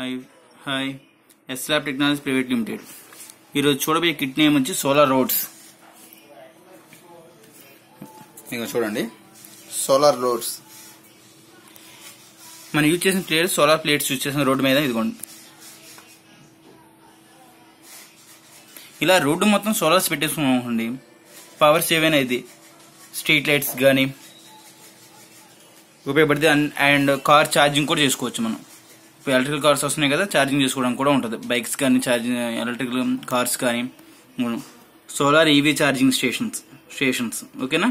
Hi hi ఎస్లాబ్ technology private limited ఈరోజు చూడబోయే కిట్ నేమ్ వచ్చి సోలార్ రోడ్స్ ఇక చూడండి. సోలార్ రోడ్స్ మనం యూజ్ చేసిన ప్లేట్స్ సోలార్ ప్లేట్స్ యూజ్ చేసిన రోడ్డు మీద ఇదిగోండి. ఇలా రోడ్డు మొత్తం సోలార్స్ పెట్టేసుకున్నాం అనుకోండి పవర్ సేవ్ అనేది స్ట్రీట్ లైట్స్ కానీ ఉపయోగపడితే అండ్ కార్ ఛార్జింగ్ కూడా చేసుకోవచ్చు మనం. ఎలక్ట్రికల్ కార్స్ వస్తున్నాయి కదా ఛార్జింగ్ చేసుకోవడం కూడా ఉంటుంది. బైక్స్ కానీ ఛార్జింగ్ ఎలక్ట్రికల్ కార్స్ కానీ solar EV charging stations stations ఓకేనా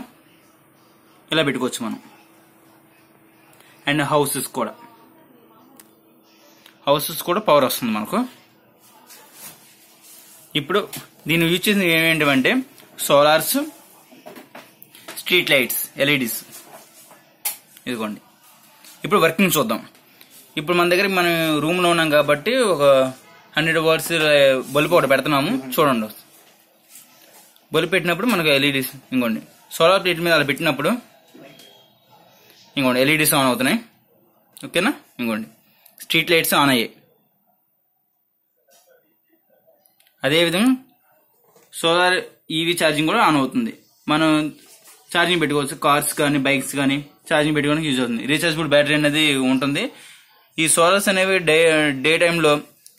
ఇలా పెట్టుకోవచ్చు మనం. అండ్ హౌసెస్ కూడా. హౌసెస్ కూడా పవర్ వస్తుంది మనకు. ఇప్పుడు దీన్ని యూజ్ చేసిన ఏమేంటంటే సోలార్స్ స్ట్రీట్ లైట్స్ ఎల్ఈడీస్ ఇదిగోండి. ఇప్పుడు వర్కింగ్ చూద్దాం. ఇప్పుడు మన దగ్గర మనం రూమ్లో ఉన్నాం కాబట్టి ఒక హండ్రెడ్ వర్డ్స్ బల్బు ఒకటి పెడుతున్నాము. చూడండి. బల్బు పెట్టినప్పుడు మనకు ఎల్ఈడీస్ ఇంకోండి. సోలార్ ప్లేట్ మీద అలా పెట్టినప్పుడు ఇంకోండి ఎల్ఈడీస్ ఆన్ అవుతున్నాయి. ఓకేనా ఇంకోండి. స్ట్రీట్ లైట్స్ ఆన్ అయ్యాయి. అదేవిధంగా సోలార్ ఈవీ ఛార్జింగ్ కూడా ఆన్ అవుతుంది. మనం ఛార్జింగ్ పెట్టుకోవచ్చు. కార్స్ కానీ బైక్స్ కానీ ఛార్జింగ్ పెట్టుకోవడానికి యూజ్ అవుతుంది. రీఛార్జబుల్ బ్యాటరీ అనేది ఉంటుంది. ఈ సోలార్స్ అనేవి డే డే టైంలో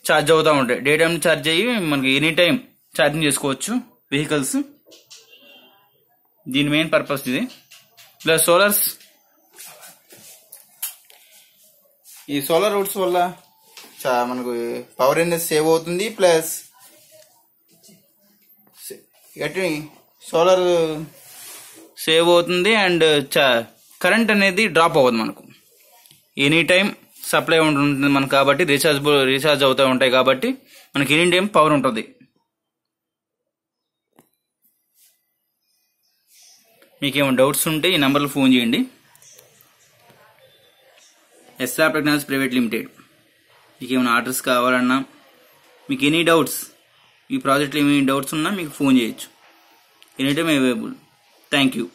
ఛార్జ్ అవుతూ ఉంటాయి. డే టైం ఛార్జ్ అయ్యి మనకి ఎనీ టైం ఛార్జింగ్ చేసుకోవచ్చు వెహికల్స్ దీని మెయిన్ పర్పస్ ఇది. Plus solars. ఈ సోలార్ రోడ్స్ వల్ల మనకు పవర్ అనేది సేవ్ అవుతుంది. ప్లస్ గట్టి సోలార్ సేవ్ అవుతుంది అండ్ కరెంట్ అనేది డ్రాప్ అవ్వదు మనకు. ఎనీ టైం సప్లై ఉంటుంది మనకు కాబట్టి రీఛార్జబుల్ రీఛార్జ్ అవుతూ ఉంటాయి కాబట్టి మనకి ఎనీ టైం పవర్ ఉంటుంది. మీకు ఏమైనా డౌట్స్ ఉంటే ఈ నెంబర్లో ఫోన్ చేయండి. SR technology private limited. మీకు ఏమైనా ఆర్డర్స్ కావాలన్నా మీకు ఎనీ డౌట్స్ ఈ ప్రాజెక్ట్లో ఏమైనా డౌట్స్ ఉన్నా మీకు ఫోన్ చేయొచ్చు. Any time available. Thank you.